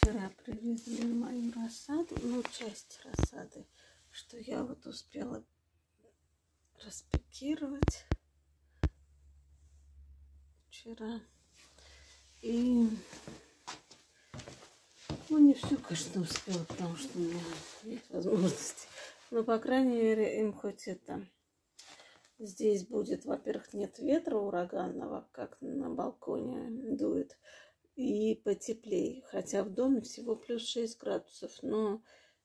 Вчера привезли мою рассаду, ну, часть рассады, что я вот успела распекировать вчера. И ну, не все, конечно, успела, потому что у меня нет возможности. Но, по крайней мере, им хоть это... Здесь будет, во-первых, нет ветра ураганного, как на балконе дует, и потеплее. Хотя в доме всего плюс 6 градусов, но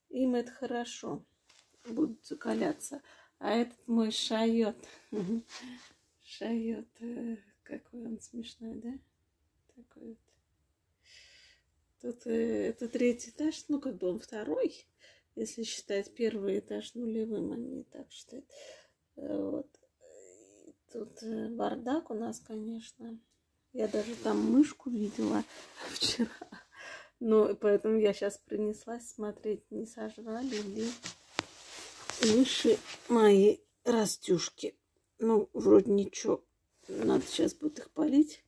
им это хорошо. Будут закаляться. А этот мой шайот. Шайот. э, Какой он смешной, да? Такой вот. Тут э, это третий этаж, ну как бы он второй, если считать первый этаж нулевым, они и так считают. Э, Вот. Тут бардак у нас, конечно. Я даже там мышку видела вчера. Ну, и поэтому я сейчас принеслась смотреть, не сожрали ли мыши мои растюшки. Ну, вроде ничего. Надо сейчас будет их полить,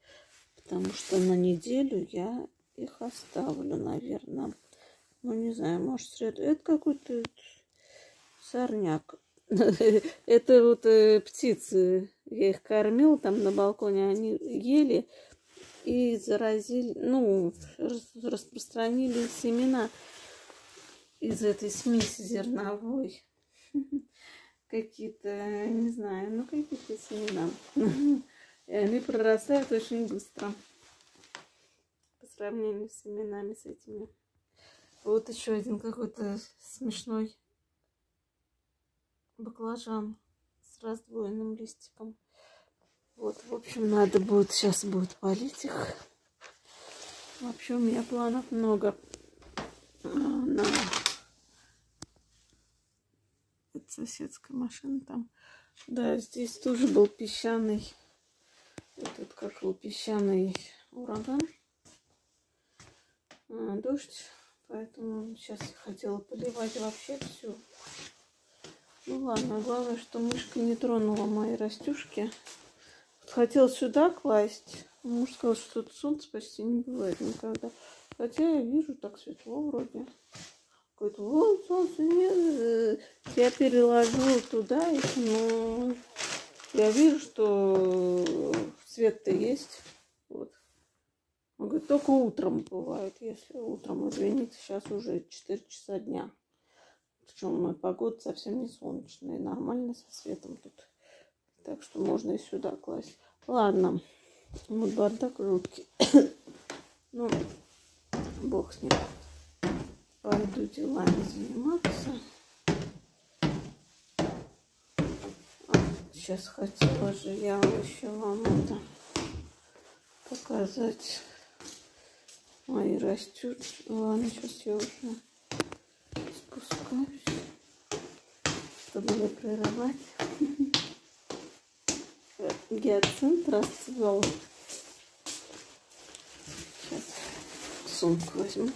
потому что на неделю я их оставлю, наверное. Ну, не знаю, может, среду. Это какой-то сорняк. Это вот э, птицы. Я их кормила там на балконе, они ели и заразили, ну, рас- распространили семена из этой смеси зерновой. Какие-то, не знаю, ну какие-то семена. И они прорастают очень быстро по сравнению с семенами с этими. Вот еще один какой-то смешной баклажан с раздвоенным листиком. Вот, в общем, надо будет, сейчас будет полить их. Вообще у меня планов много на это соседская машина там. Да, здесь тоже был песчаный, этот как его, песчаный ураган, а, дождь. Поэтому сейчас я хотела поливать вообще все. Ну ладно, главное, что мышка не тронула мои растюшки. Вот хотела сюда класть. Муж сказал, что тут солнце почти не бывает никогда. Хотя я вижу, так светло вроде. Говорит, вот солнце нет. Я переложу туда, и, ну, я вижу, что свет-то есть. Вот. Он говорит, только утром бывает. Если утром, извините, сейчас уже 4 часа дня. Причем погода совсем не солнечная, нормально со светом тут. Так что можно и сюда класть. Ладно, вот бардак жуткий. ну, бог с ним. Пойду делами заниматься. Сейчас хотела же я еще вам это показать. Мои растют. Ладно, сейчас я уже спускаюсь, чтобы не прерывать. Гиацинт расцвел. Сейчас сумку возьму.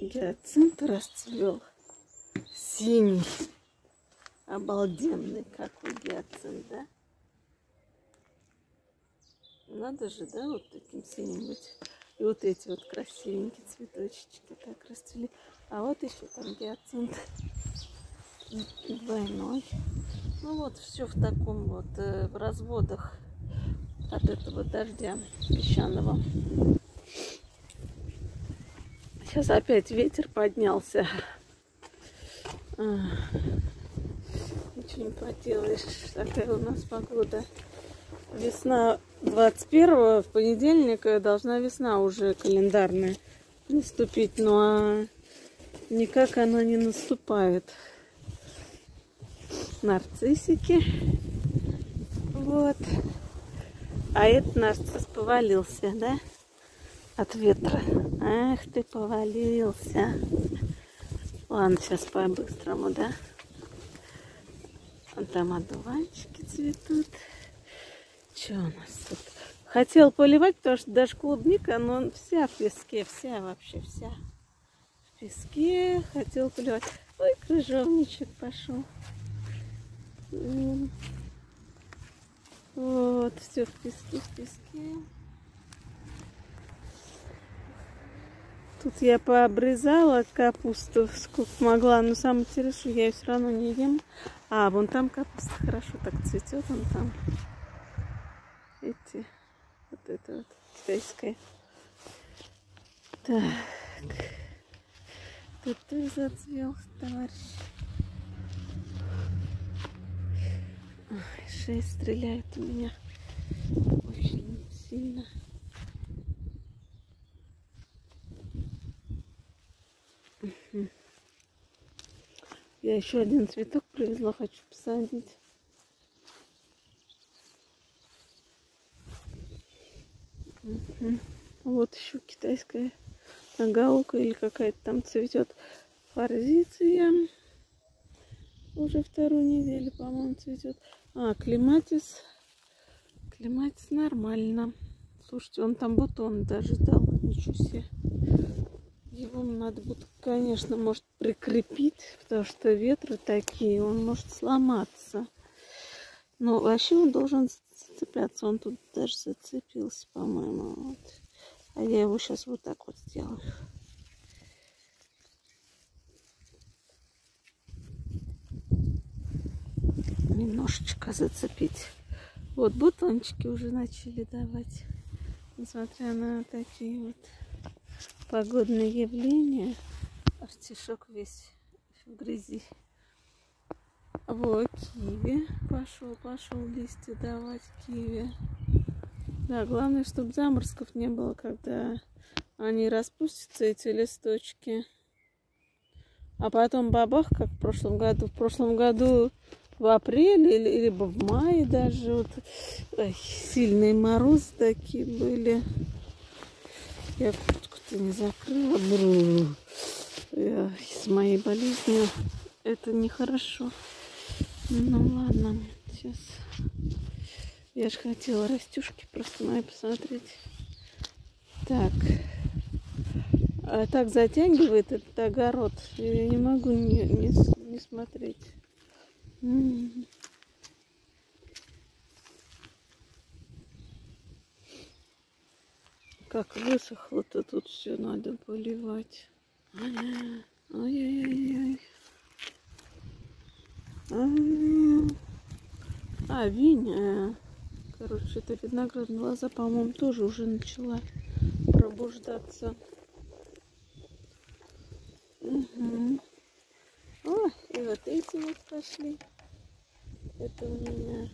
Гиацинт расцвел. Синий. Обалденный какой гиацинт, да? Надо же, да, вот таким синим быть. И вот эти вот красивенькие цветочки так расцвели. А вот еще там гиацинт двойной. Ну вот, все в таком вот, э, в разводах от этого дождя песчаного. Сейчас опять ветер поднялся. А, Ничего не поделаешь. Такая у нас погода. Весна 21 в понедельник э, должна весна уже календарная наступить. Ну а никак она не наступает. Нарциссики. Вот. А этот нарцисс повалился, да? От ветра. Ах ты, повалился. Ладно, сейчас по-быстрому, да? Там одуванчики цветут. Что у нас тут? Хотел поливать, потому что даже клубника, но вся в песке, вся вообще, вся в песке. Хотел поливать. Ой, крыжовничек пошел. М. все в песке, в песке. Тут я пообрезала капусту, сколько могла, но самое интересное, я ее все равно не ем. А, вон там капуста хорошо так цветет, он там. Эти, вот это вот китайская. Так. Тут тоже зацвел товарищ. Ой, шесть стреляет у меня очень сильно. Я еще один цветок привезла, хочу посадить. Вот еще китайская нагалка или какая-то там цветет форзиция. Уже вторую неделю, по-моему, цветет. А, клематис. Клематис нормально. Слушайте, он там бутон даже дал. Ничего себе. Его надо будет, конечно, может прикрепить, потому что ветры такие, он может сломаться. Но вообще он должен зацепляться. Он тут даже зацепился, по-моему. Вот. А я его сейчас вот так вот сделаю. Немножечко зацепить. Вот бутончики уже начали давать. Несмотря на такие вот погодные явления. Артишок весь в грязи. Вот, киви пошел, пошел листья давать киви. Да, главное, чтобы заморозков не было, когда они распустятся, эти листочки. А потом бабах, как в прошлом году. В прошлом году в апреле или либо в мае даже вот ой, сильные морозы такие были. Я куртку-то не закрыла. Бру. Я, с моей болезнью это нехорошо. Ну ладно, сейчас. Я же хотела растюшки просто мои посмотреть. Так. А так затягивает этот огород. Я не могу не, не, не смотреть. Как высохло-то тут все надо поливать. Ай-яй-яй-яй. А, виня. Короче, это виноградная лоза, по-моему, тоже уже начала пробуждаться. Угу. О, и вот эти вот пошли. Это у меня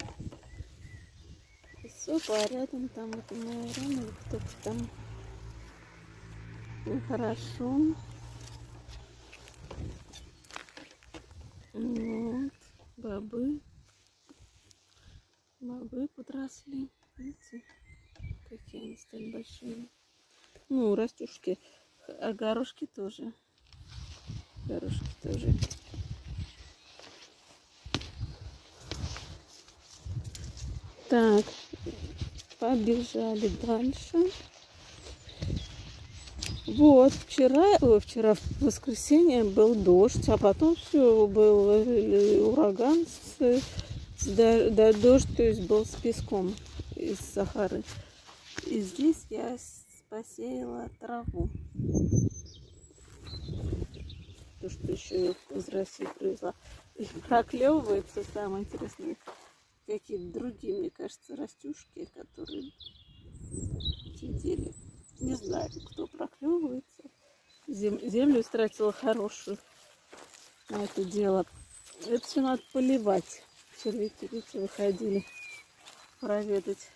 соба, а рядом там вот у меня рано кто-то там. Ну, хорошо. Бобы. Бобы подросли. Видите, какие они стали большими. Ну, растюшки. А горошки тоже. Горошки тоже. Так, побежали дальше. Вот, вчера, о, вчера в воскресенье был дождь, а потом все был ураган, с, с, да, да, дождь, то есть был с песком из Сахары. И здесь я посеяла траву. То, что еще из России привезла. И проклевывается, самое интересное, какие-то другие, мне кажется, растюшки, которые сидели не знаю, кто проклевывается. Зем... Землю истратила хорошую на это дело. Это все надо поливать. Червяки, видите, выходили проведать.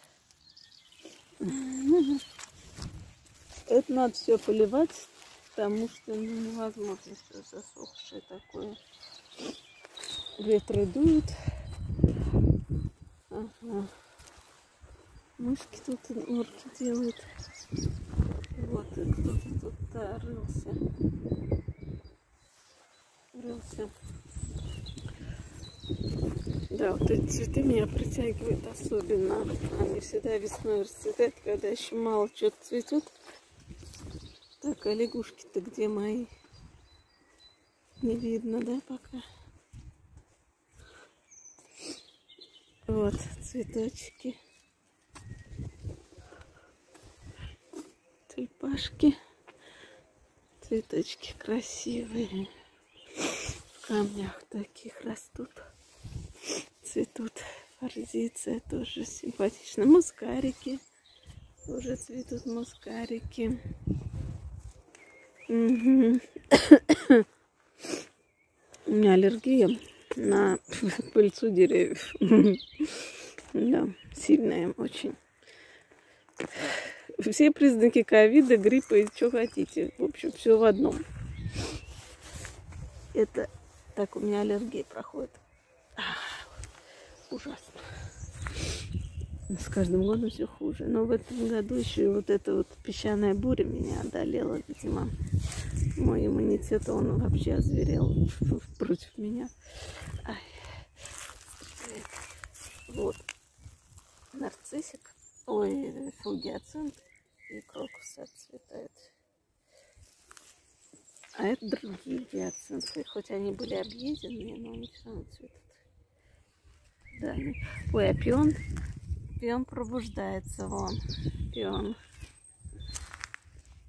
Это надо все поливать, потому что ну, невозможно все засохшее такое. Ветры дуют. Ага. Мышки тут норки делают. Вот и кто-то тут рылся. Рылся. Да, вот эти цветы меня притягивают особенно. Они всегда весной расцветают, когда еще мало что-то цветет. Так, а лягушки-то где мои? Не видно, да, пока? Вот, цветочки. Тюльпашки. Цветочки красивые. В камнях таких растут. Цветут. Форзиция тоже симпатично. Мускарики. Уже цветут мускарики. У меня аллергия на пыльцу деревьев. Да, сильная очень. Все признаки ковида, гриппа и что хотите. В общем, все в одном. Это так у меня аллергия проходит. Ужасно. С каждым годом все хуже. Но в этом году еще и вот эта вот песчаная буря меня одолела, видимо. Мой иммунитет, он вообще озверел против меня. Ай. Вот. Нарциссик. Ой, фугиацинт и крокус отцветает. А это другие гиацинты. Хоть они были объеденные, но они все равно цветут. Да, они... Ой, а пион, пион пробуждается вон. Пион.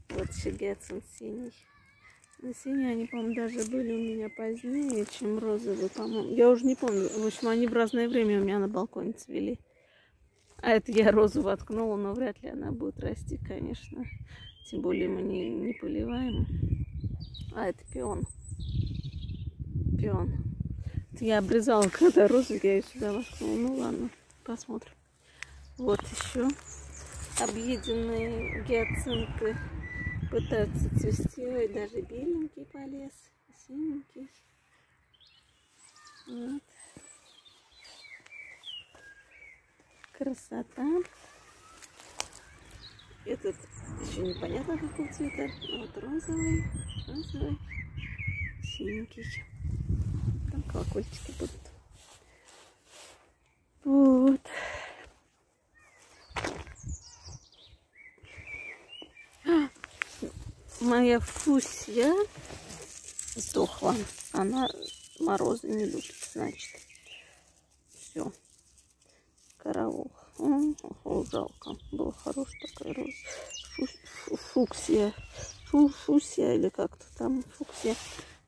Вот еще гиацинт синий. На синие они, по-моему, даже были у меня позднее, чем розовые, по-моему. Я уже не помню. В общем, они в разное время у меня на балконе цвели. А это я розу воткнула, но вряд ли она будет расти, конечно. Тем более мы не, не поливаем. А это пион. Пион. Это я обрезала когда розу, я ее сюда воткнула. Ну ладно, посмотрим. Вот еще объеденные гиацинты пытаются цвести. Ой, даже беленький полез, синенький. Вот. Красота. Этот еще непонятно какого цвета. Вот розовый, розовый, синенький. Там колокольчики будут. Вот. А, моя фусья сдохла. Она морозы не любит, значит. Все караул. О, жалко. Была хорошая такая роза. Фу, фуксия. Фу, фусия или как-то там. Фуксия.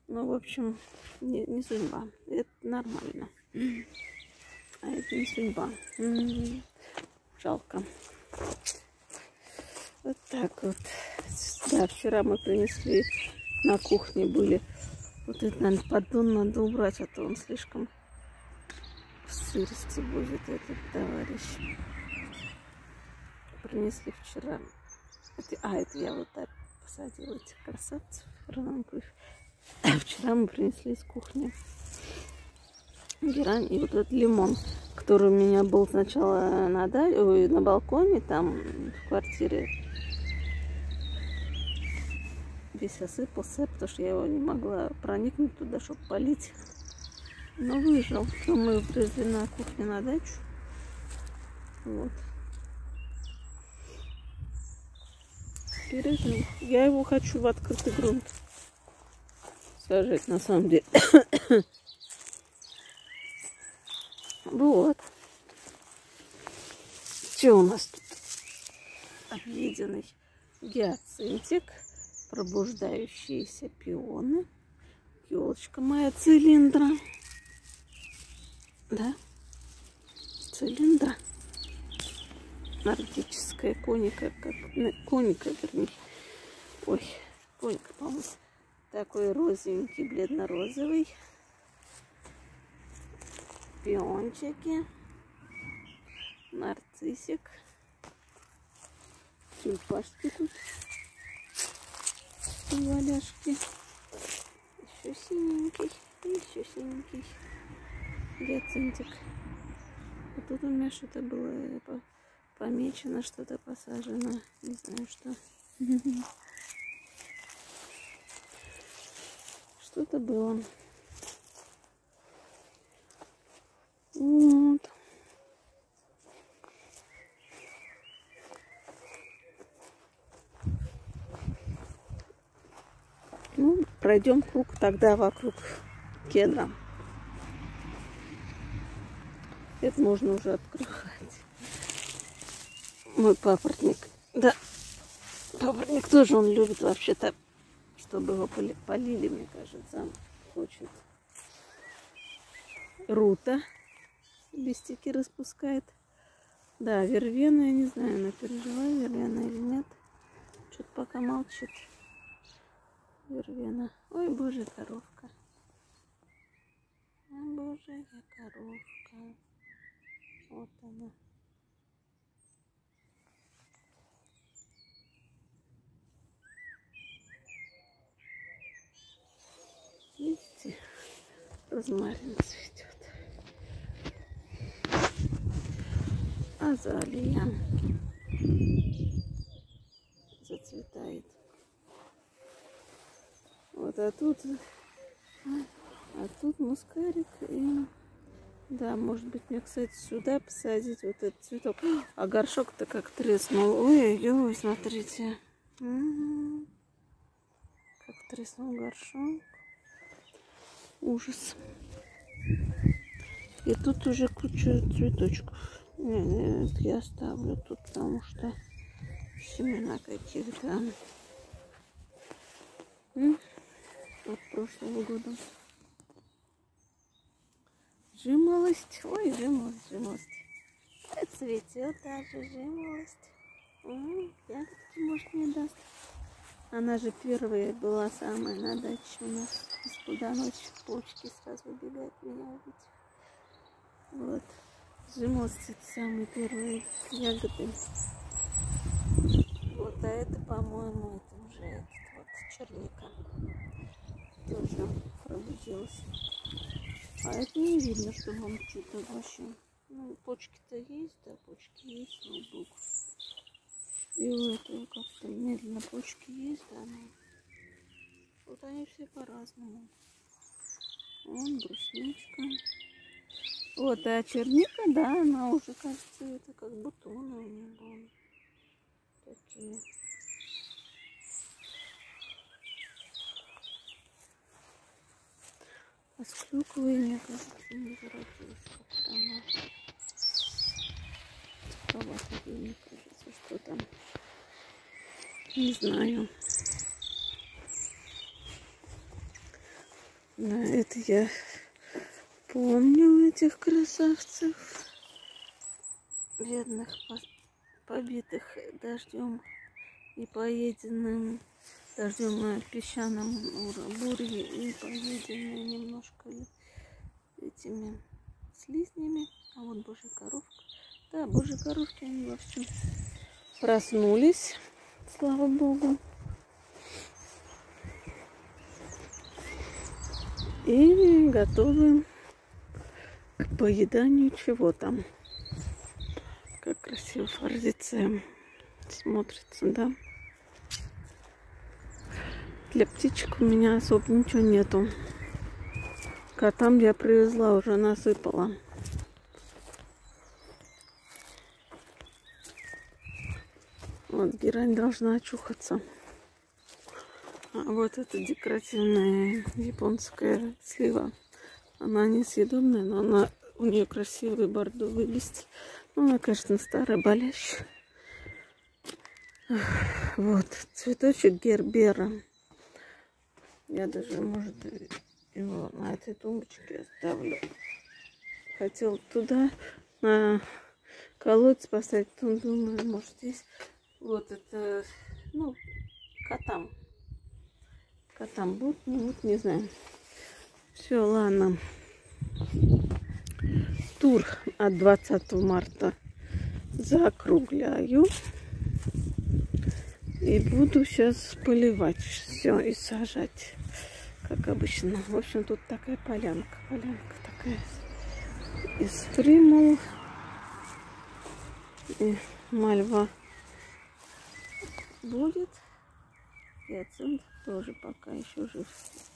Ну, в общем, не, не судьба. Это нормально. А это не судьба. Жалко. Вот так вот. Да, вчера мы принесли на кухне были. Вот это, наверное, поддон надо убрать, а то он слишком сырости будет этот товарищ. Принесли вчера. А, это я вот так посадила этих красавцев. Вчера мы принесли из кухни герань и вот этот лимон, который у меня был сначала на, ой, на балконе, там в квартире. Весь осыпался, потому что я его не могла проникнуть туда, чтобы полить. Ну, выжил. Что мы привезли на кухню на дачу. Вот. Пережил. Я его хочу в открытый грунт сажать на самом деле. вот. Что у нас тут? Объеденный гиацинтик, пробуждающиеся пионы, елочка моя цилиндра да, цилиндра. Нордическая коника, как коника, вернее. Ой, коника, по-моему. Такой розовенький, бледно-розовый. Пиончики. Нарциссик. Тюльпашки тут. Валяшки. Еще синенький. Еще синенький гиацинтик. А тут у меня что-то было помечено, что-то посажено. Не знаю что. Что-то было. Вот. Ну, пройдем круг тогда вокруг кедра. Это можно уже открывать. Мой папоротник. Да. Папоротник тоже он любит вообще-то, чтобы его полили, мне кажется, он хочет. Рута листики распускает. Да, вервена, я не знаю, она пережила вервена или нет. Что-то пока молчит. Вервена. Ой, боже, коровка. Ой, боже, коровка. Вот она. Видите, розмарин цветет. Азалия зацветает. Вот, а тут, а тут мускарик и да, может быть мне, кстати, сюда посадить вот этот цветок. А горшок-то как треснул. Ой-ой-ой, смотрите. Как треснул горшок. Ужас. И тут уже куча цветочков. Не, нет, я оставлю тут, потому что семена каких-то. От прошлого года. Жимолость. Ой, жимолость, жимолость. Цветет даже жимолость. Ой, ягодки, может, мне даст. Она же первая была самая на даче у нас. Из ночь почки сразу убегает меня убить. Вот. Жимолость это самые первые ягоды. Вот, а это, по-моему, это уже этот вот черника. Тоже пробудилась. А это не видно, что он что-то вообще. Ну, почки-то есть, да, почки есть, ноутбук. И у этого как-то медленно почки есть, да, но... Вот они все по-разному. Вон брусничка. Вот, а черника, да, она уже, кажется, это как бутоны у него. Такие. А с клюквой, мне кажется, не зародилась как-то она. Кровато, мне кажется, что там. Не знаю. Да, это я помню этих красавцев. Бедных, побитых дождем и поеденным дождем песчаном буре и поеденные немножко этими слизнями. А вот божья коровка. Да, божьи коровки, они во всем проснулись, слава богу. И готовы к поеданию чего там. Как красиво форзиция смотрится, да? Для птичек у меня особо ничего нету. Котам я привезла, уже насыпала. Вот герань должна очухаться. А вот эта декоративная японская слива. Она несъедобная, но она у нее красивые бордовые листья. Ну, она, конечно, старая, болящая. Вот, цветочек гербера. Я даже, может, его на этой тумбочке оставлю. Хотел туда на колодец поставить, потом думаю, может, здесь вот это, ну, котам. Котам будут, ну, вот, не знаю. Все, ладно. Тур от 20 марта закругляю. И буду сейчас поливать все и сажать как обычно. В общем, тут такая полянка. Полянка такая из примул и мальва будет. И ацинт тоже пока еще жив.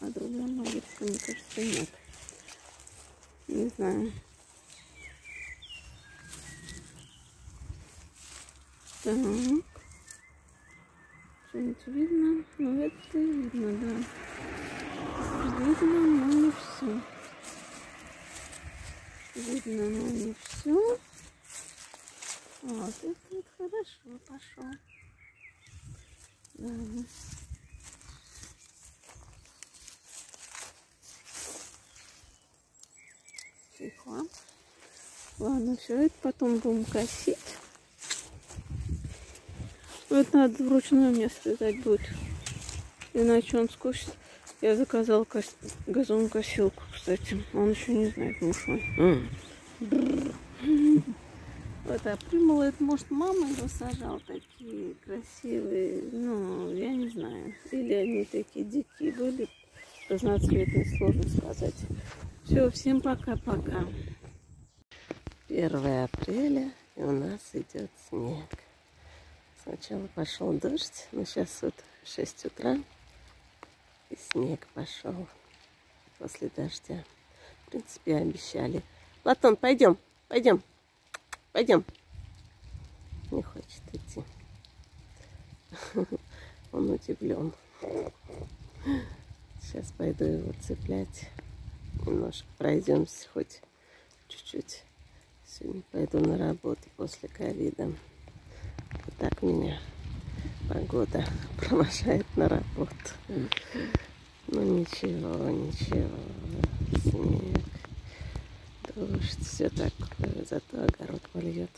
А другая малютка, мне кажется, нет. Не знаю. Так. Что-нибудь видно? Ну, это видно, да видно, но не все. Видно, но не все. Вот, это вот хорошо пошел. Да. Тихо. Ладно, все это потом будем косить. Вот надо вручную мне связать будет. Иначе он скосит. Я заказал кос... газонокосилку, кстати. Он еще не знает, муж мой. Mm. Вот, а примула, это, может, мама его сажал, такие красивые, ну, я не знаю. Или они такие дикие были, разноцветные, сложно сказать. Все, всем пока-пока. 1 апреля, и у нас идет снег. Сначала пошел дождь, но сейчас вот 6 утра, и снег пошел после дождя. В принципе, обещали. Платон, пойдем, пойдем. Пойдем. Не хочет идти. Он удивлен. Сейчас пойду его цеплять. Немножко пройдемся хоть чуть-чуть. Сегодня пойду на работу после ковида. Вот так меня погода провожает на работу. Ну ничего, ничего. Снег дождь, все так, зато огород польет.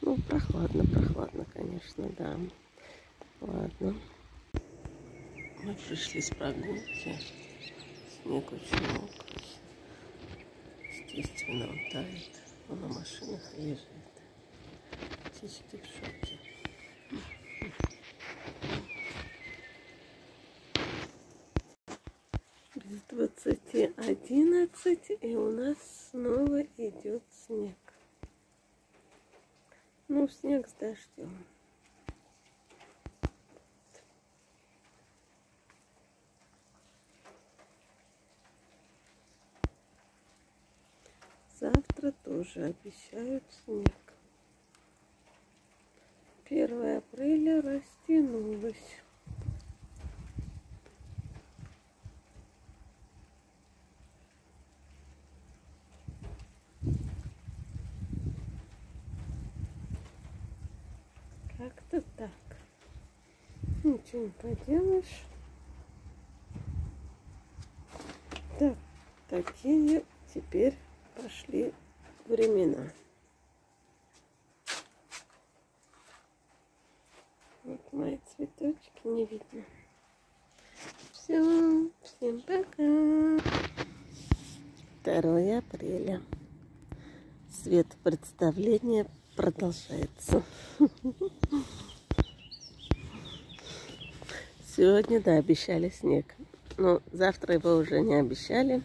Ну, прохладно, прохладно, конечно, да. Ладно. Мы пришли с прогулки. Снег очень мокрый. Естественно, он тает. Он на машинах лежит. Птички в шоке. Без двадцати одиннадцать, и у нас снова идет снег. Ну, снег с дождем. Завтра тоже обещают снег. 1 апреля растянулось. Как-то так. Ничего не поделаешь. Так, такие теперь пошли времена. Вот мои цветочки не видно. Все, всем пока. 2 апреля. Свет представления продолжается. Сегодня, да, обещали снег. Но завтра его уже не обещали.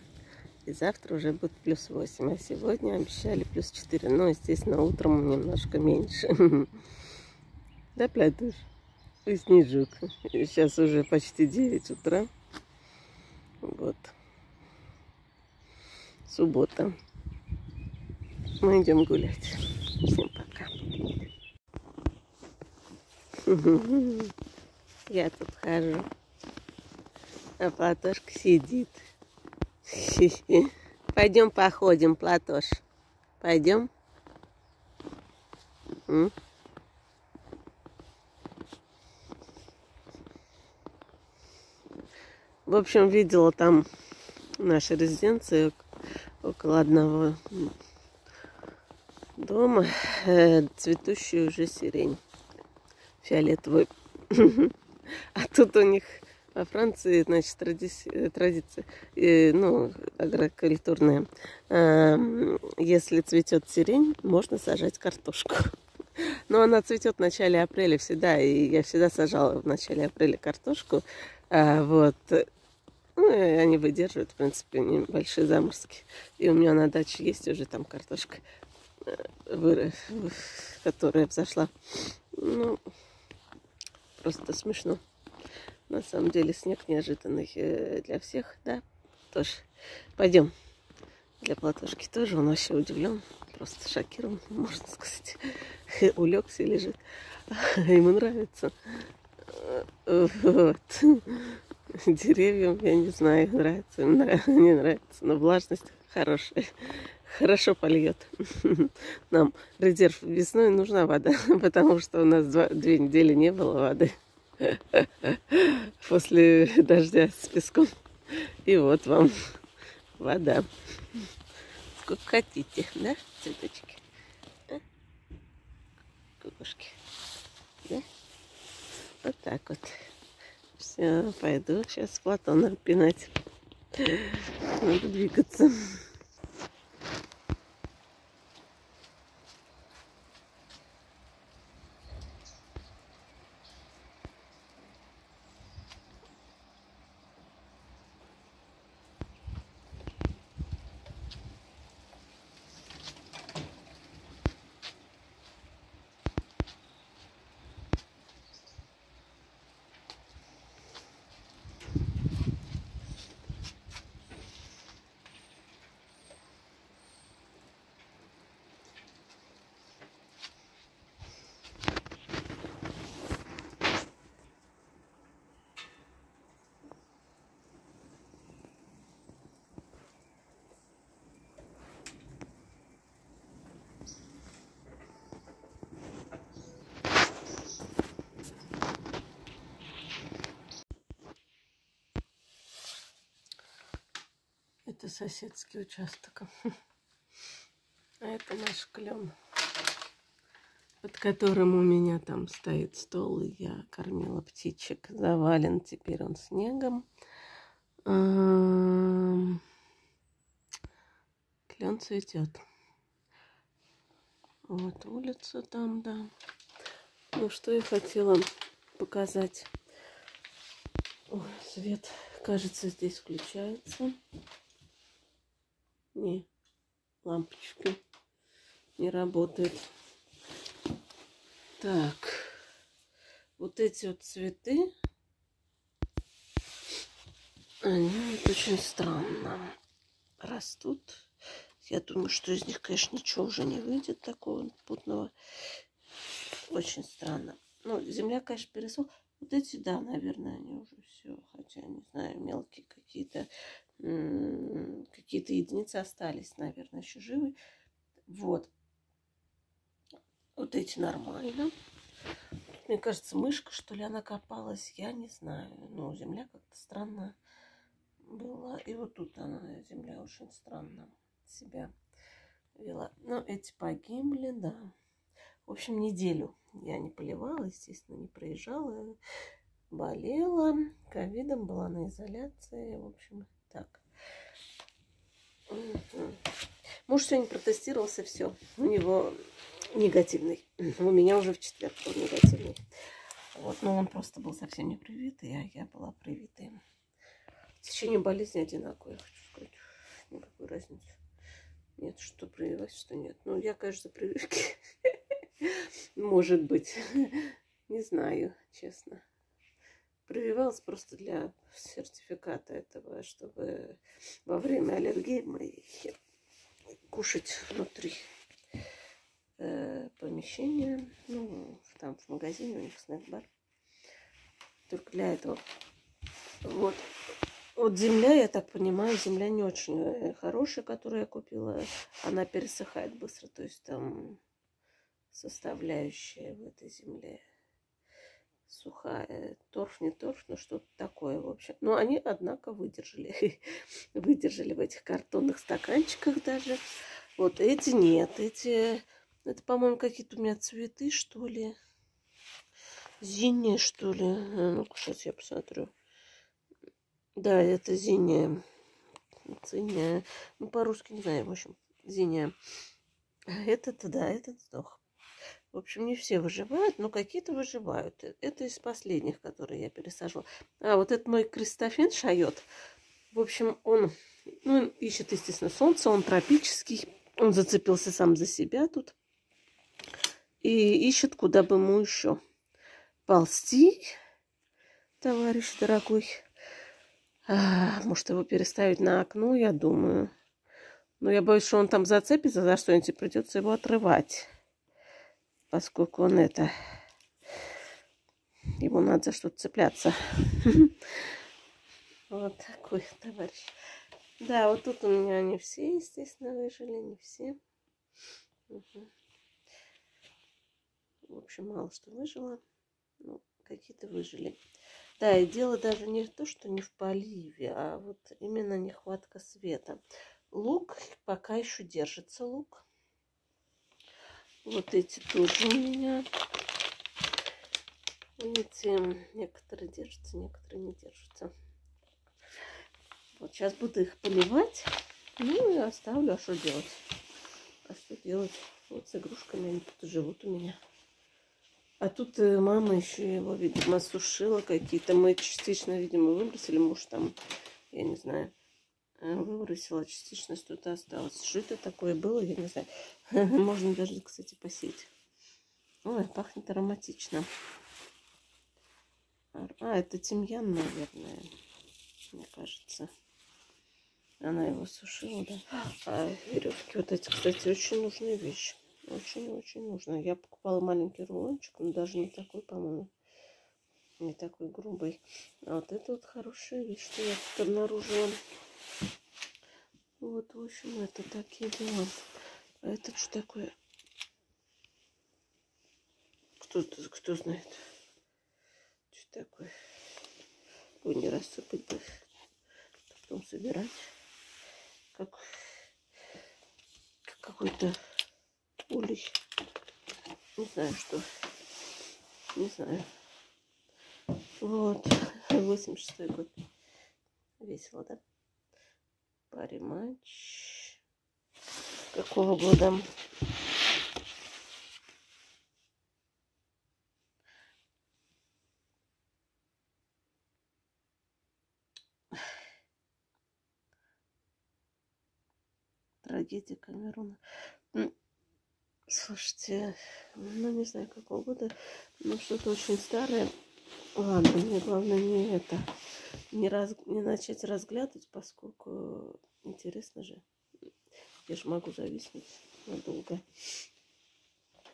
И завтра уже будет плюс 8. А сегодня обещали плюс 4. Но, естественно, утром немножко меньше. Да, Плятуш? И снежок. Сейчас уже почти 9 утра. Вот. Суббота. Мы идем гулять. Всем пока. Я тут хожу. А Платошка сидит. Пойдем походим, Платош. Пойдем. М? В общем, видела там нашей резиденции около одного дома э, цветущую уже сирень фиолетовую. А тут у них во Франции, значит, традиция, традиция э, ну, агрокультурная. Э, если цветет сирень, можно сажать картошку. Но она цветет в начале апреля всегда, и я всегда сажала в начале апреля картошку. А, вот. Ну, и они выдерживают, в принципе, небольшие заморозки. И у меня на даче есть уже там картошка, э, которая взошла. Ну, просто смешно. На самом деле снег неожиданный э, для всех, да, тоже. Пойдем. Для Платошки тоже он вообще удивлен, просто шокирован, можно сказать. Улегся и лежит. Ему нравится. Вот. Деревьям, я не знаю, нравится, не нравится, но влажность хорошая. Хорошо польет. Нам резерв весной нужна вода, потому что у нас два, две недели не было воды. после дождя с песком. И вот вам вода. Сколько хотите, да, цветочки? А? Кукушки. Да? Вот так вот. Все, пойду сейчас Платона пинать. Надо двигаться. Это соседский участок. А это наш клен, под которым у меня там стоит стол, и я кормила птичек. Завален теперь он снегом. Клен цветет. Вот улица там, да. Ну, что я хотела показать. Ой, свет, кажется, здесь включается. Не, лампочки не работают. Так, вот эти вот цветы, они вот очень странно растут. Я думаю, что из них, конечно, ничего уже не выйдет такого путного. Очень странно. Ну, земля, конечно, пересохла. Вот эти, да, наверное, они уже все, хотя, не знаю, мелкие какие-то какие-то единицы остались, наверное, еще живы. Вот. Вот эти нормально. Мне кажется, мышка, что ли, она копалась, я не знаю. Но земля как-то странно была. И вот тут она, земля очень странно себя вела. Но эти погибли, да. В общем, неделю я не поливала, естественно, не проезжала. Болела, ковидом была на изоляции. В общем, так. Муж сегодня протестировался, все. У него негативный. У меня уже в четверг был негативный. Вот, но он просто был совсем не привитый, а я была привитая. Течение болезни одинаковое, я хочу сказать. Никакой разницы. Нет, что прививать, что нет. Ну, я, конечно, прививки. Может быть. Не знаю, честно прививалась просто для сертификата этого, чтобы во время аллергии моей кушать внутри э, помещения, ну, там в магазине у них снэк-бар. Только для этого. Вот. Вот земля, я так понимаю, земля не очень хорошая, которую я купила. Она пересыхает быстро. То есть там составляющая в этой земле сухая, торф, не торф, но что-то такое, в общем. Но они, однако, выдержали. выдержали в этих картонных стаканчиках даже. Вот эти нет, эти... Это, по-моему, какие-то у меня цветы, что ли. Зимние, что ли. А, ну-ка, сейчас я посмотрю. Да, это зимняя. Зимняя. Ну, по-русски не знаю, в общем, зимняя. Этот, да, этот сдох. В общем, не все выживают, но какие-то выживают. Э, это из последних, которые я пересаживала. А вот этот мой кристофен шает. В общем, он ну, ищет, естественно, солнце. Он тропический. Он зацепился сам за себя тут. И ищет, куда бы ему еще ползти, товарищ дорогой. А, может, его переставить на окно, я думаю. Но я боюсь, что он там зацепится за что-нибудь придется его отрывать поскольку он это... Ему надо за что-то цепляться. Вот такой товарищ. Да, вот тут у меня не все, естественно, выжили, не все. В общем, мало что выжило. Ну, какие-то выжили. Да, и дело даже не то, что не в поливе, а вот именно нехватка света. Лук пока еще держится лук. Вот эти тоже у меня. Видите, некоторые держатся, некоторые не держатся. Вот сейчас буду их поливать. Ну и оставлю, а что делать? А что делать? Вот с игрушками они тут живут у меня. А тут э, мама еще его, видимо, сушила какие-то. Мы частично, видимо, выбросили. Муж там, я не знаю, выбросила. Частично что-то осталось. Что это такое было, я не знаю. Можно даже, кстати, посеять. Ой, пахнет ароматично. А, это тимьян, наверное, мне кажется. Она его сушила, да. А веревки вот эти, кстати, очень нужная вещь. Очень-очень нужно. Я покупала маленький рулончик, но даже не такой, по-моему. Не такой грубый. А вот это вот хорошая вещь, что я тут обнаружила. Вот, в общем, это такие дела. А это что такое? Кто, кто знает? Что такое? Ой, не рассыпать бы. Потом собирать. Как какой-то улей. Не знаю, что. Не знаю. Вот. 86 год. Весело, да? Париматч. Какого года? Трагедия Камеруна. Слушайте, ну не знаю какого года, но что-то очень старое. Ладно, мне главное не это, не, раз, не начать разглядывать, поскольку интересно же. Я же могу зависнуть надолго.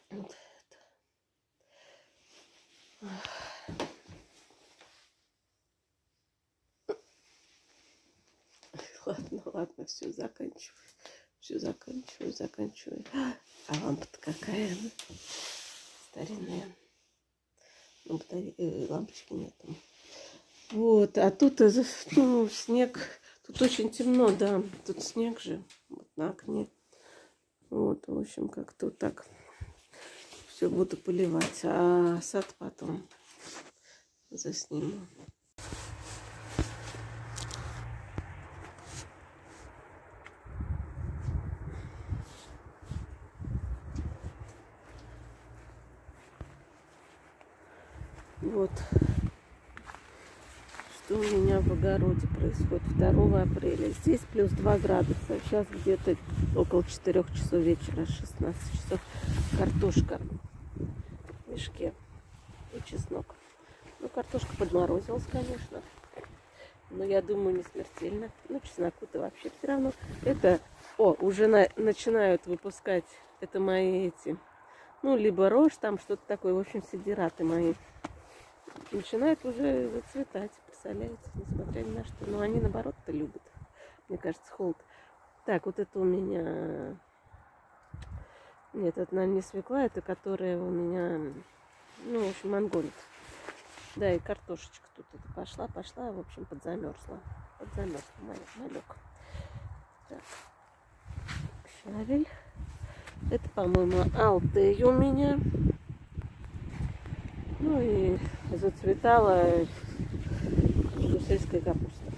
Вот это. Ладно, ладно, все, заканчиваю. Все, заканчиваю, заканчиваю. А лампа-то какая? Старинная. Ну, батаре... э, лампочки нету. Вот, а тут ну, снег. Тут очень темно, да. Тут снег же. Вот на окне. Вот, в общем, как-то вот так. Все буду поливать. А сад потом засниму. Вот в огороде происходит 2 апреля. Здесь плюс 2 градуса. Сейчас где-то около 4 часов вечера, 16 часов. Картошка в мешке и чеснок. Ну, картошка подморозилась, конечно. Но я думаю, не смертельно. Ну, чесноку-то вообще все равно. Это, о, уже на, начинают выпускать, это мои эти, ну, либо рожь, там что-то такое, в общем, сидираты мои начинает уже зацветать, представляете, несмотря ни на что. Но они наоборот-то любят, мне кажется, холод. Так, вот это у меня... Нет, это, наверное, не свекла, это которая у меня, ну, в общем, монголит. Да, и картошечка тут это пошла, пошла, в общем, подзамерзла. Подзамерзла малек. Так, щавель. Это, по-моему, алтей у меня. Ну и зацветала брюссельская капуста.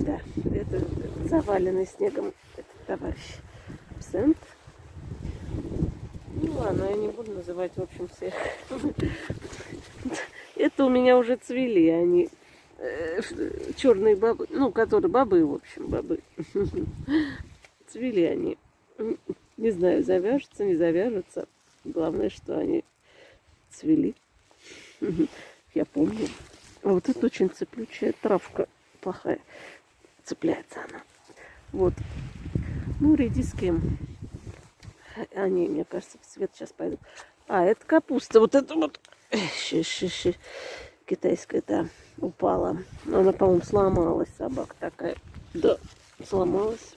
Да, это заваленный снегом этот товарищ абсент. Ну ладно, я не буду называть, в общем, всех. Это у меня уже цвели, они э, черные бабы, ну, которые бабы, в общем, бабы. Цвели они. Не знаю, завяжутся, не завяжутся. Главное, что они цвели. Я помню. Вот это очень цеплючая травка. Плохая. Цепляется она. Вот. Ну, редиски. Они, мне кажется, в цвет сейчас пойдут. А, это капуста. Вот это вот. Ши -ши -ши. Китайская, да, упала. Она, по-моему, сломалась. Собака такая. Да, сломалась.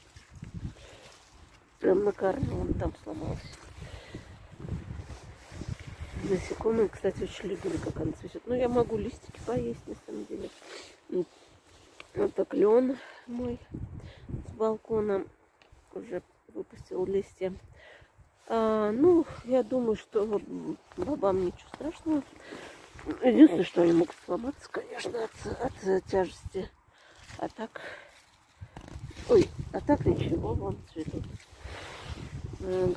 Прям на корню он там сломался. Насекомые, кстати, очень любили, как она цветет. Ну, я могу листики поесть, на самом деле. Вот так лен мой с балкона уже выпустил листья. А, ну, я думаю, что бабам ничего страшного. Единственное, что они могут сломаться, конечно, от, от тяжести. А так... Ой, а так ничего, вон цветут. Э,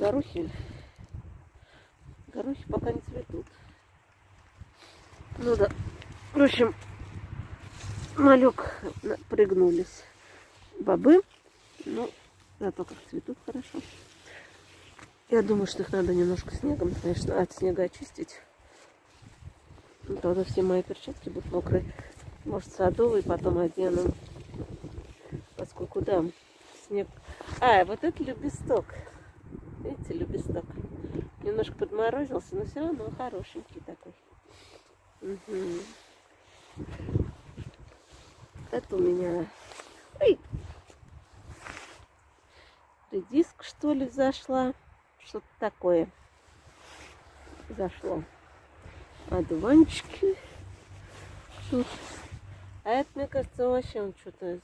горохи. Пока не цветут. Ну да. В общем, малек прыгнулись бобы. Ну, зато как цветут хорошо. Я думаю, что их надо немножко снегом, конечно, от снега очистить. Ну, тогда все мои перчатки будут мокрые. Может, садовый потом одену. Поскольку, да, снег... А, вот это любесток. Видите, любесток. Немножко подморозился, но все равно хорошенький такой. Угу. Это у меня... Ой! Редиска, что ли, зашла. Что-то такое зашло. Одуванчики тут. А это, мне кажется, вообще он что-то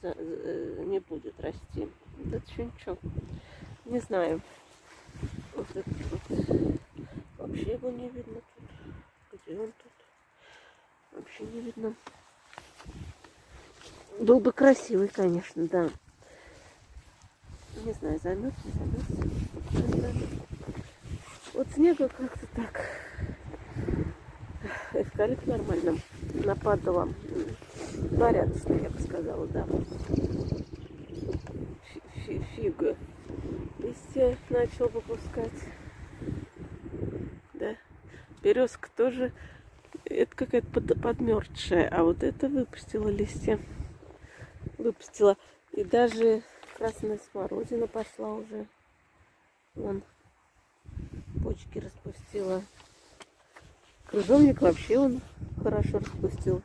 не будет расти. Это еще ничего. Не знаю. Вот этот вот. Вообще его не видно тут. Где он тут? Вообще не видно. Был бы красивый, конечно, да. Не знаю, замерз, не замерз. Вот снега как-то так. Эвкалипт нормально нападала. Порядочно, я бы сказала, да. Фига. Листья начал выпускать. Да. Березка тоже, это какая-то под, подмерзшая, а вот это выпустила листья. Выпустила. И даже красная смородина пошла уже. Вон, почки распустила. Крыжовник вообще он хорошо распустил.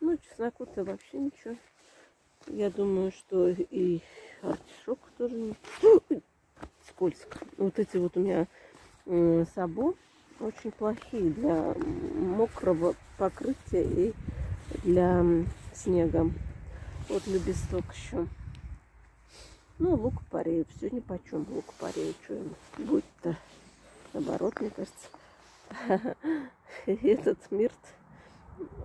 Ну, чесноку-то вообще ничего. Я думаю, что и артишок тоже скользко. Вот эти вот у меня э, сабо очень плохие для мокрого покрытия и для снега. Вот любесток еще. Ну, лук парею. Ни почем лук парею. Что ему будет-то? Наоборот, мне кажется. Этот мирт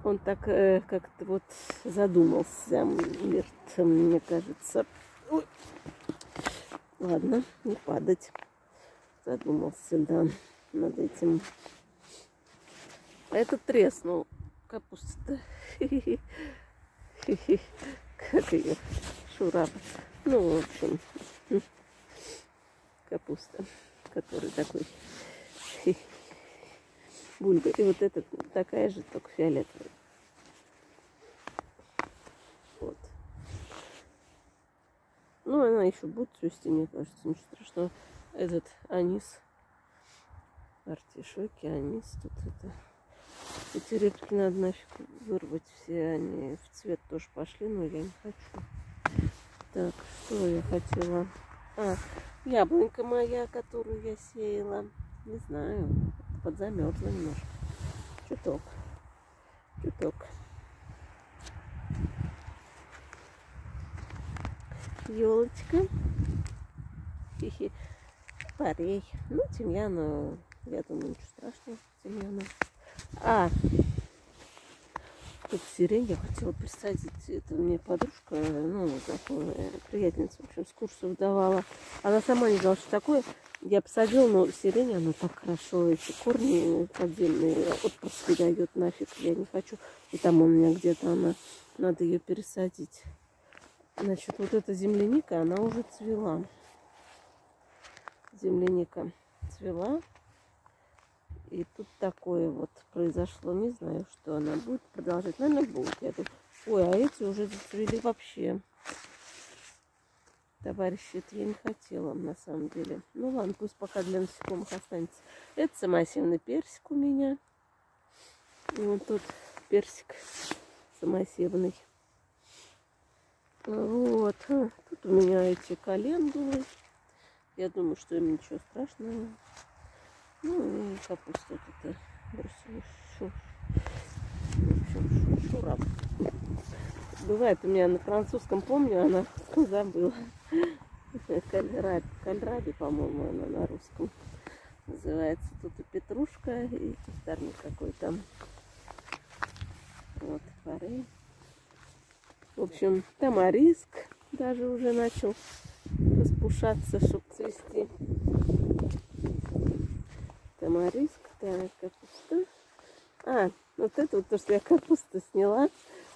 он так э, как-то вот задумался, Мирт, мне кажется. Ой. Ладно, не падать. Задумался, да, над этим. Это треснул капуста. Как ее? Шураба. Ну, в общем, капуста, который такой бульба. И вот эта такая же, только фиолетовая. Вот. Ну, она еще будет цвести, мне кажется, ничего страшного. Этот анис, артишоки, анис, тут это... Эти рыбки надо нафиг вырвать все, они в цвет тоже пошли, но я не хочу. Так, что я хотела? А, яблонька моя, которую я сеяла. Не знаю подзамерзла немножко. Чуток. Чуток. Елочка. Хихи. Парей. Ну, тимьяну, я думаю, ничего страшного. Тимьяну. А, тут сирень я хотела присадить. Это мне подружка, ну, такая приятельница, в общем, с курсов давала. Она сама не знала, что такое. Я посадила, но сирень, она так хорошо, эти корни отдельные отпрыски дает нафиг, я не хочу. И там у меня где-то она, надо ее пересадить. Значит, вот эта земляника, она уже цвела. Земляника цвела. И тут такое вот произошло. Не знаю, что она будет продолжать. Наверное, будет. Я думаю, ой, а эти уже зацвели вообще товарищи, это я не хотела на самом деле. Ну ладно, пусть пока для насекомых останется. Это самосевный персик у меня. И вот тут персик самосевный. Вот. А, тут у меня эти календулы. Я думаю, что им ничего страшного. Ну и капусту тут бросила. Шу. В общем, шу- шура. Бывает у меня на французском, помню, она забыла. Кальраби, кальраби, по-моему, она на русском называется. Тут и петрушка, и кустарник какой там. Вот, форель. В общем, тамариск даже уже начал распушаться, чтобы цвести. Тамариск, так, капуста. А, вот это вот то, что я капусту сняла,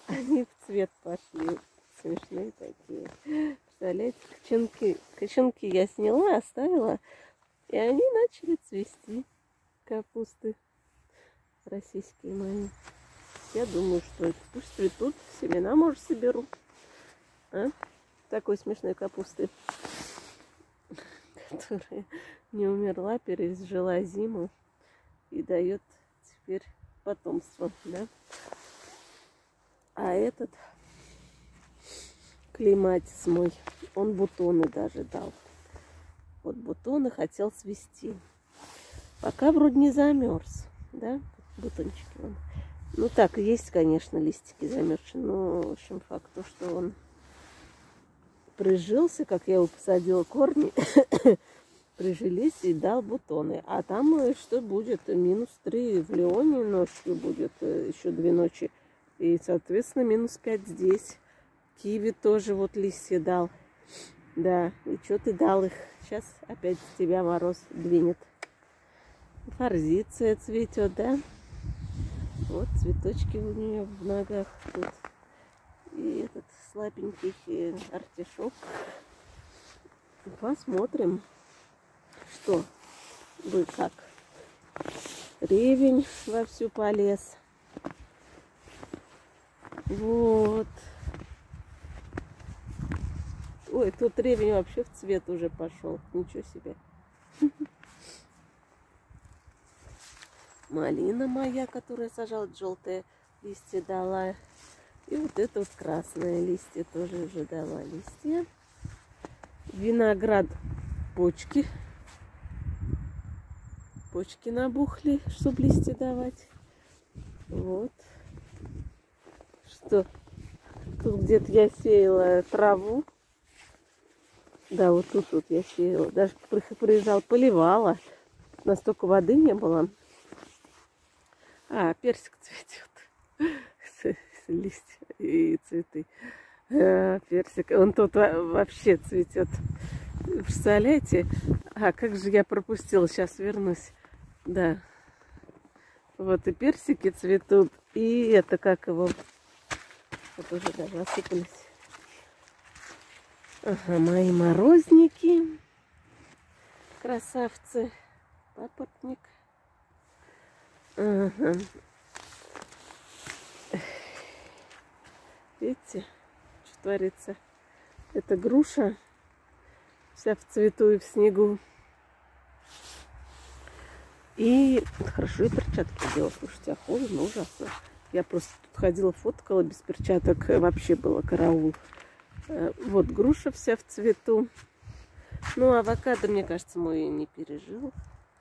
они в цвет пошли. Смешные такие. Представляете, кочанки, кочанки я сняла, оставила, и они начали цвести. Капусты российские мои. Я думаю, что это пусть цветут, семена, может, соберу. А? Такой смешной капусты, которая не умерла, пережила зиму и дает теперь потомство, да? А этот клейматис мой, он бутоны даже дал. Вот бутоны хотел свести. Пока вроде не замерз, да? Бутончики вон. Ну так, есть, конечно, листики замерзшие, но, в общем, факт то, что он прижился, как я его посадила корни, прижились и дал бутоны. А там э, что будет? Минус 3 в Леоне ночью будет, э, еще две ночи. И, соответственно, минус 5 здесь. Киви тоже вот листья дал. Да, и что ты дал их? Сейчас опять тебя мороз двинет. Форзиция цветет, да? Вот цветочки у нее в ногах тут. И этот слабенький э, артишок. Посмотрим, что вы как. Ревень вовсю полез. Вот. Ой, тут ревень вообще в цвет уже пошел. Ничего себе. Малина моя, которая сажала, желтые листья дала. И вот это вот красное листья тоже уже дала листья. Виноград почки. Почки набухли, чтобы листья давать. Вот. Что? Тут где-то я сеяла траву. Да, вот тут вот я сеяла. Даже при- приезжал, поливала. Настолько воды не было. А, персик цветет. Листья и цветы. А, персик. Он тут во- вообще цветет. Представляете? А, как же я пропустила. Сейчас вернусь. Да. Вот и персики цветут. И это как его. Вот уже даже осыпались. Ага, мои морозники. Красавцы. Папоротник. Ага. Видите, что творится? Это груша. Вся в цвету и в снегу. И хорошо и перчатки делала. Слушайте, а холодно ужасно. Я просто тут ходила, фоткала без перчаток. э, Вообще было караул. Э, Вот груша вся в цвету. Ну, авокадо, мне кажется, мой не пережил.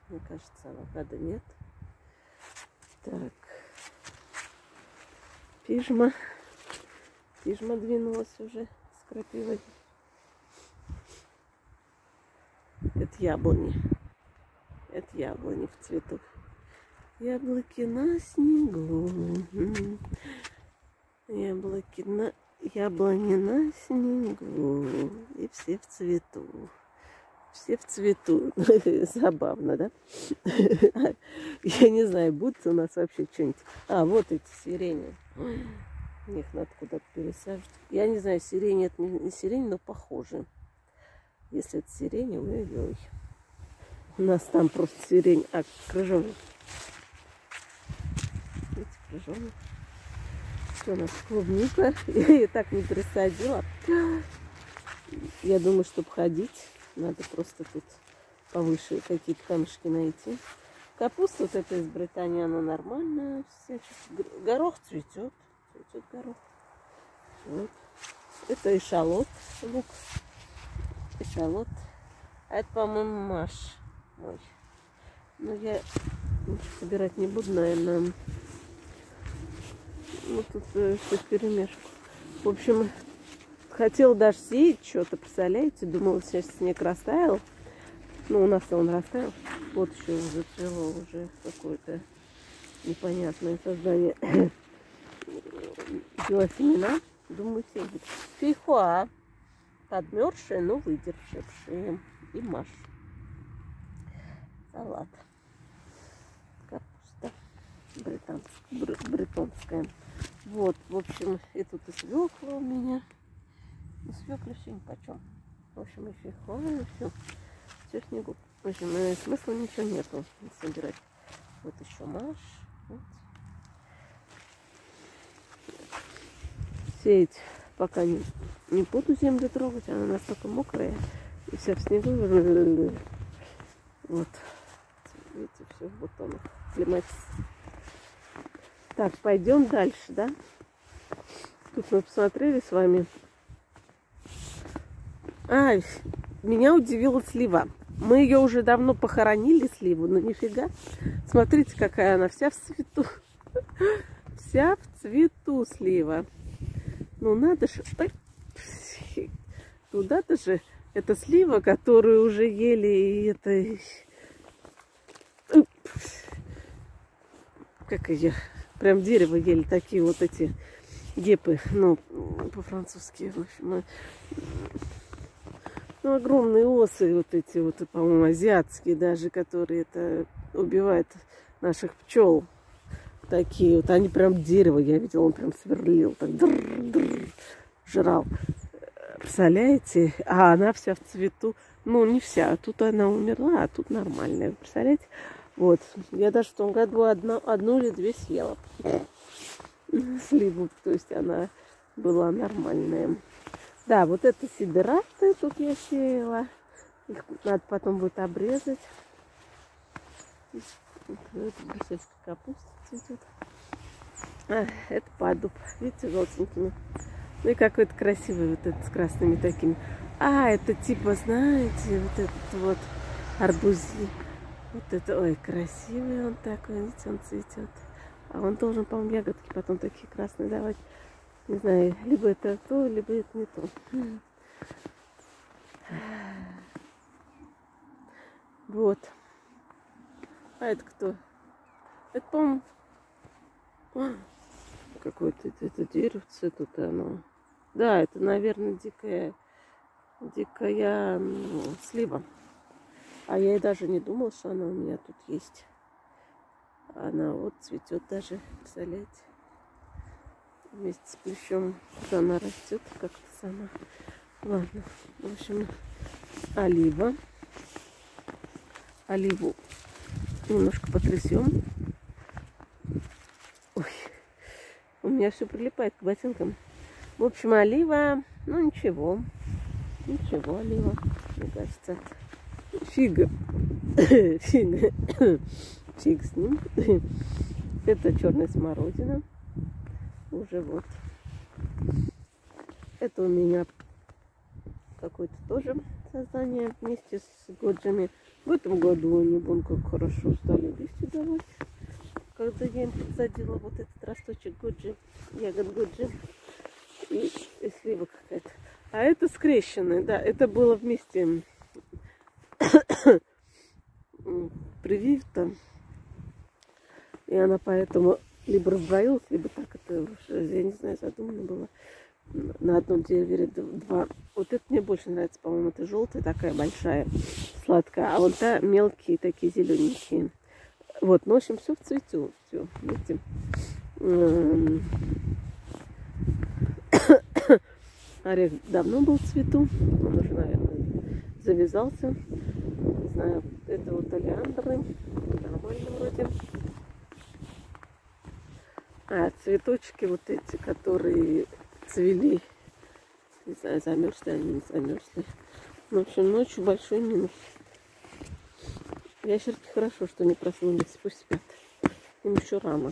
Мне кажется, авокадо нет. Так. Пижма. Пижма двинулась уже с крапивой. Это яблони. Это яблони в цвету. Яблоки на снегу. Яблоки на... Яблони на снегу. И все в цвету. Все в цвету. Забавно, да? Я не знаю, будет у нас вообще что-нибудь. А, вот эти сирени. Их надо куда-то пересаживать. Я не знаю, сирень это не сирень, но похоже. Если это сирень, ой-ой. У нас там просто сирень, а крыжовник. Видите, крыжовник. Что у нас клубника? Я ее так не пересадила. Я думаю, чтобы ходить, надо просто тут повыше какие-то камешки найти. Капуста вот эта из Британии, она нормальная. Горох цветет. Цветет горох. Вот. Это эшалот, лук. Эшалот. А это, по-моему, Маш мой. Но я собирать не буду, наверное. Ну, тут э, все в перемешку. В общем, хотела даже сеять что-то, представляете? Думала, сейчас снег растаял. Ну, у нас он растаял. Вот еще зацвело уже какое-то непонятное создание. Взяла семена. Думаю, сеять. Фейхуа. Подмерзшие, но выдержавшие. И маш. Салат. Капуста. Британская. Бретонская. Вот, в общем, и тут и свекла у меня. И свекла все нипочем. В общем, еще и хвалю, все. Все снегу. В общем, э, смысла ничего нету собирать. Вот еще маш. Вот. Сеять пока не, не буду землю трогать, она настолько мокрая. И вся в снегу. Вот. Видите, все в бутонах. Клематис. Так, пойдем дальше, да? Тут мы посмотрели с вами. А, меня удивила слива. Мы ее уже давно похоронили, сливу, но нифига. Смотрите, какая она вся в цвету. Вся в цвету слива. Ну надо же. Туда-то же. Это слива, которую уже ели и это... Как ее? прям дерево ели, такие вот эти гепы, ну, по-французски, в общем. Э, ну, огромные осы вот эти вот, по-моему, азиатские даже, которые это убивают наших пчел. Такие вот, они прям дерево, я видела, он прям сверлил, так др -др, жрал. Представляете? А она вся в цвету. Ну, не вся. Тут она умерла, а тут нормальная. Представляете? Вот. Я даже в том году одну, одну или две съела. Сливу. То есть она была нормальная. Да, вот это сидераты тут я сеяла. Их надо потом будет обрезать. Это брюссельская капуста цветет. А, это падуб. Видите, желтенькими. Ну и какой-то красивый вот этот с красными такими. А, это типа, знаете, вот этот вот арбузик. Вот это, ой, красивый он такой, видите, он цветет. А он должен, по-моему, ягодки потом такие красные давать. Не знаю, либо это то, либо это не то. Вот. А это кто? Это, по-моему, какое-то это, это деревце тут оно. Да, это, наверное, дикая, дикая слива. А я и даже не думала, что она у меня тут есть. Она вот цветет даже, представляете? Вместе с плющом. Куда она растет, как-то сама. Ладно, в общем, олива. Оливу немножко потрясем. Ой, у меня все прилипает к ботинкам. В общем, олива, ну ничего. Ничего, олива, мне кажется фиг, фиг, фиг с ним. Это черная смородина. Уже вот. Это у меня какое-то тоже создание вместе с годжами. В этом году они вон как хорошо стали листья давать. Когда я им подсадила вот этот росточек годжи, ягод годжи и, и слива какая-то. А это скрещенное, да, это было вместе привита. И она поэтому либо раздвоилась, либо так это, я не знаю, задумано было. На одном дереве два. Вот это мне больше нравится, по-моему, это желтая такая большая, сладкая. А вот та мелкие такие зелененькие. Вот, ну, в общем, все в цвету. Все, видите. Орех давно был в цвету. Он уже, наверное, завязался. Знаю, это вот олеандры. Нормально вроде. А цветочки вот эти, которые цвели. Не знаю, замерзли они, не замерзли. В общем, ночью большой минус. Ящерки хорошо, что не проснулись, пусть спят. Им еще рано.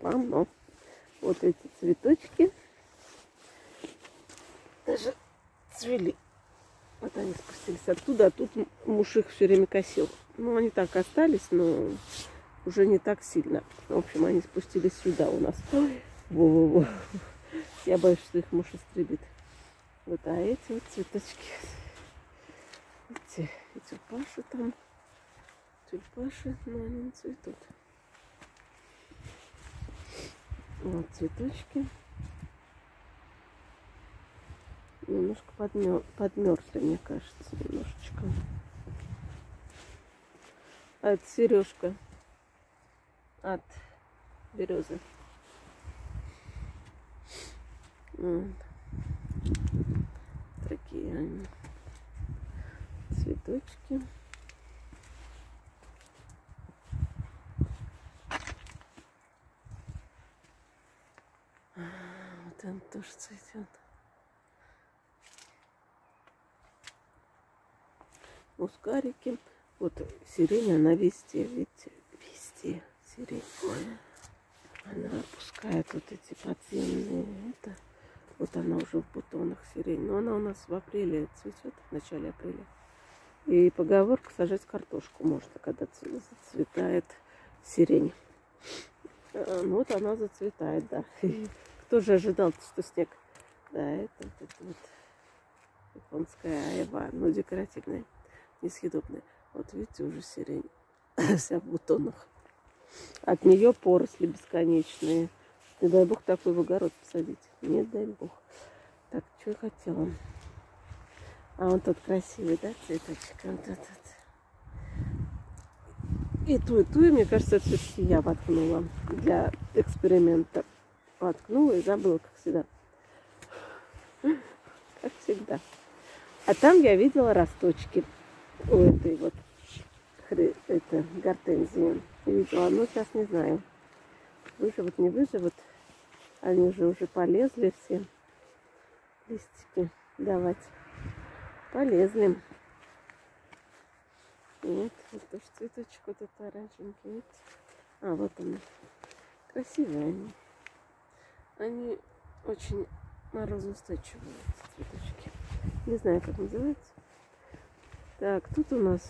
Рано. Вот эти цветочки даже цвели. Вот они спустились оттуда, а тут муж их все время косил. Ну, они так остались, но уже не так сильно. В общем, они спустились сюда у нас. Во-во-во. Я боюсь, что их муж истребит. Вот, а эти вот цветочки. Эти, и тюльпаши там. Тюльпаши, но они не цветут. Вот цветочки. Немножко подмер... подмерзли, мне кажется, немножечко. А это сережка от березы. Вот. Такие они цветочки. Вот он тоже цветет. Мускарики. Вот сирень, она везде, видите, везде сирень. Она опускает вот эти подземные, это, вот она уже в бутонах сирень. Но она у нас в апреле цветет, в начале апреля. И поговорка сажать картошку можно, когда зацветает сирень. А, ну вот она зацветает, да. Кто же ожидал, что снег? Да, это это вот японская айва, но декоративная, несъедобная. Вот видите, уже сирень вся в бутонах. От нее поросли бесконечные. Не дай бог такой в огород посадить. Не дай бог. Так, что я хотела? А он тут красивый, да, цветочек? Вот этот. И ту, и ту, и мне кажется, это все-таки я воткнула для эксперимента. Воткнула и забыла, как всегда. Как всегда. А там я видела росточки у этой вот это, гортензии. Видела, но сейчас не знаю. Выживут, не выживут. Они уже уже полезли все листики давать. Полезли. Вот, вот тоже цветочек вот этот оранжевенький, видите? А, вот он. Красивые они. Они очень морозоустойчивые, эти цветочки. Не знаю, как называется. Так, тут у нас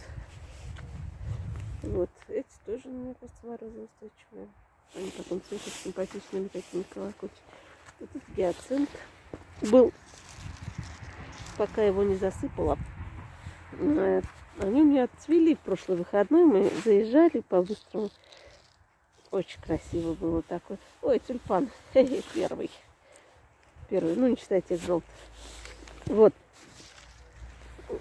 вот эти тоже, мне кажется, морозоустойчивые. Они потом цветут симпатичными такими колокольчиками. Вот этот гиацинт был, пока его не засыпала. Э, они у меня отцвели в прошлый выходной. Мы заезжали по-быстрому. Очень красиво было такой. Ой, тюльпан. Первый. Первый. Ну, не считайте желтый. Вот.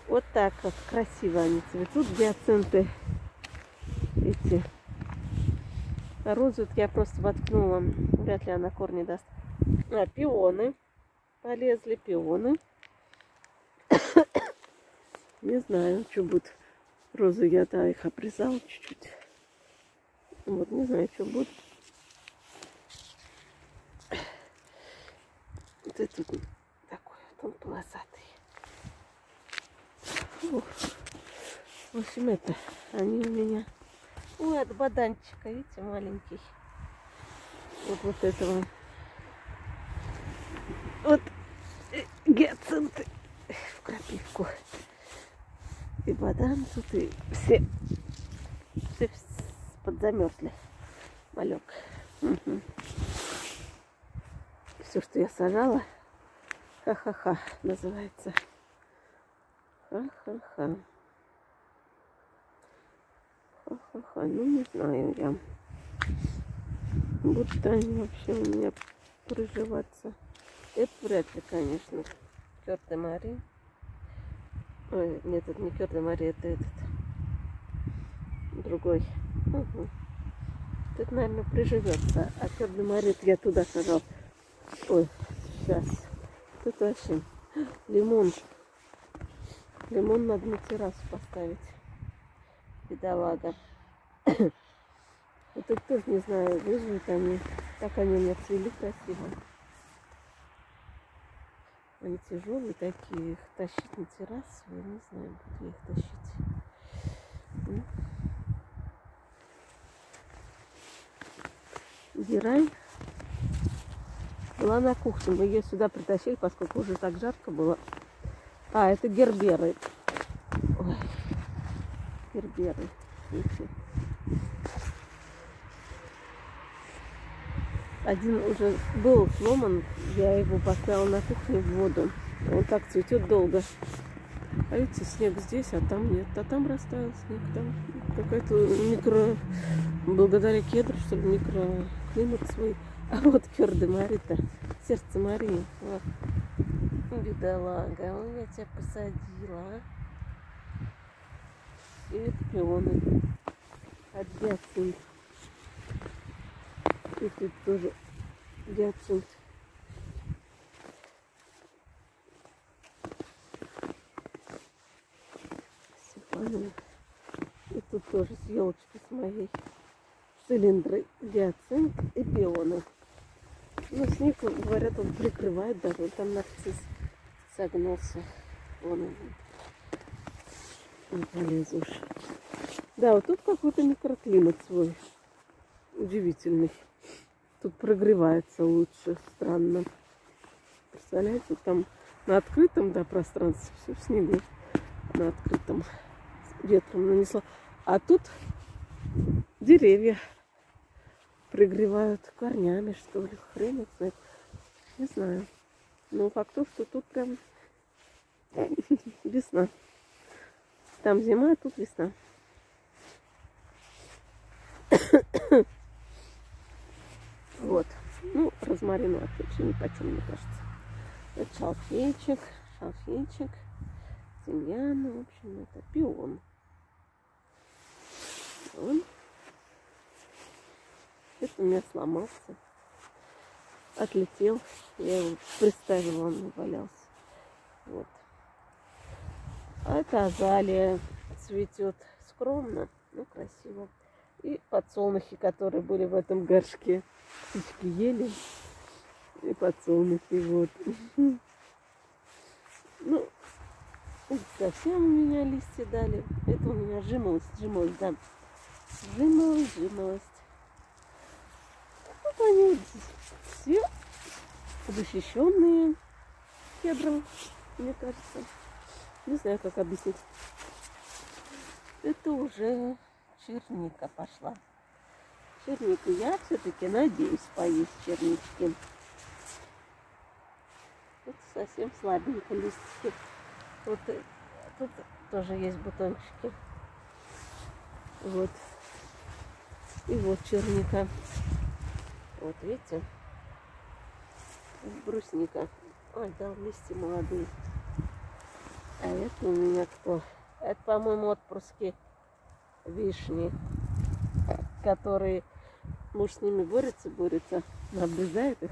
Вот так вот красиво они цветут, гиацинты эти. Розу я просто воткнула. Вряд ли она корни даст. А, пионы. Полезли пионы. Не знаю, что будет. Розы я, да, их обрезала чуть-чуть. Вот, не знаю, что будет. Вот этот такой вот он полосатый. В общем, это, они у меня Ой, от баданчика, видите, маленький. Вот вот этого. Вот э, гиацинты в крапивку. И бадан тут, и все, все подзамерзли. Малек. Угу. Все, что я сажала, ха-ха-ха называется. Ха-ха-ха. Ха-ха-ха, ну не знаю я. Будут они вообще у меня приживаться. Это вряд ли, конечно. Кёрте Мари. Ой, нет, это не Кёрте Мари, это этот. Другой. Угу. Это, наверное, приживется. А Кёрте Мари я туда сажал. Ой, сейчас. Тут вообще лимон. Лимон на террасу поставить бедолага. Вот это тоже не знаю, выживут они. Так они меня цвели красиво. Они тяжелые такие, их тащить на террасу, я не знаю, буду их тащить. Герань была на кухне. Мы ее сюда притащили, поскольку уже так жарко было. А, это герберы. Ой. Герберы. Эти. Один уже был сломан, я его поставила на кухне в воду. Он так цветет долго. А видите, снег здесь, а там нет. А там растаял снег. Там какая-то микро... Благодаря кедру, что ли, микроклимат свой. А вот Кёрде Марита, сердце Марии. Вот. Бедолага, он я тебя посадила, а? И пионы. От гиацинт. И тут тоже гиацинт. Степанова. И тут тоже с елочки с моей цилиндры гиацинт и пионы. Ну, снег, говорят, он прикрывает даже. Там нарцисс согнулся. Вон он. Полезешь. Да, вот тут какой-то микроклимат свой. Удивительный. Тут прогревается лучше. Странно. Представляете, там на открытом да, пространстве все в снегу. На открытом ветром нанесло. А тут деревья пригревают корнями, что ли. Хрен их знает. Не знаю. Но факт то, что тут прям весна. Там зима, а тут весна. вот. Ну, розмарину вообще ни почем, мне кажется. Это шалфейчик, шалфейчик, тимьян, в общем, это пион. Он. Это у меня сломался. Отлетел. Я его приставила, он валялся. Вот. А это азалия цветет скромно, но красиво. И подсолнухи, которые были в этом горшке. Птички ели. И подсолнухи, вот. Ну, совсем у меня листья дали. Это у меня жимолость, жимолость, да. Жимолость, жимолость. Вот они все защищенные кедром, мне кажется. Не знаю, как объяснить. Это уже черника пошла. Чернику я все-таки надеюсь поесть чернички. Тут совсем слабенько листики. Вот э, тут тоже есть бутончики. Вот. И вот черника. Вот видите? Брусника. Ой, да, листья молодые. А это у меня кто? Это, по-моему, отпрыски вишни, которые муж с ними борется, борется, обрезает их,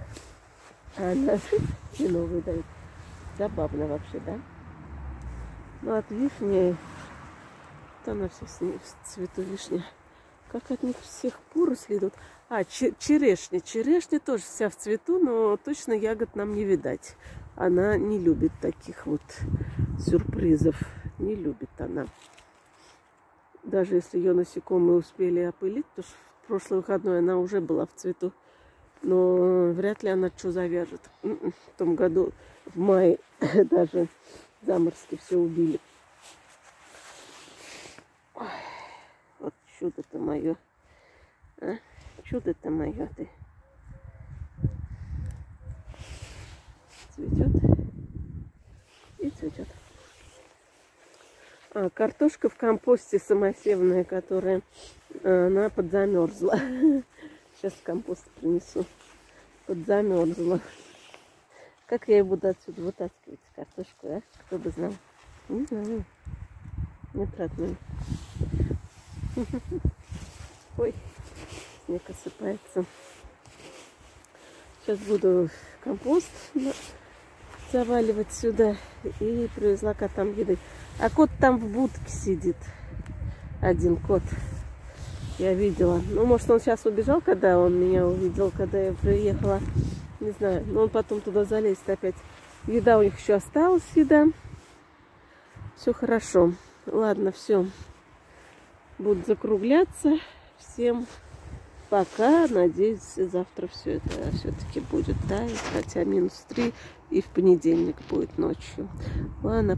а она вино выдает. Забавно вообще, да? Ну, от вишни, то она все в цвету вишня. Как от них всех поросли идут. А, черешня. Черешня тоже вся в цвету, но точно ягод нам не видать. Она не любит таких вот сюрпризов. Не любит она. Даже если ее насекомые успели опылить, то в прошлый выходной она уже была в цвету. Но вряд ли она что завяжет. М-м, в том году, в мае, даже заморски все убили. вот чудо-то мое. А? Чудо-то мое ты. Цветет и цветет. А, картошка в компосте самосевная, которая а, она подзамерзла. Сейчас компост принесу. Подзамерзла. Как я ее буду отсюда вытаскивать, картошку, а? Кто бы знал. Не знаю. Нет, родной. Ой снег осыпается. Сейчас буду компост заваливать сюда и привезла котам еды. А кот там в будке сидит. Один кот. Я видела. Ну, может, он сейчас убежал, когда он меня увидел, когда я приехала. Не знаю. Но он потом туда залезет опять. Еда у них еще осталась, еда. Все хорошо. Ладно, все. Буду закругляться. Всем пока. Надеюсь, завтра все это все-таки будет таять. Хотя минус 3 и в понедельник будет ночью. Ладно,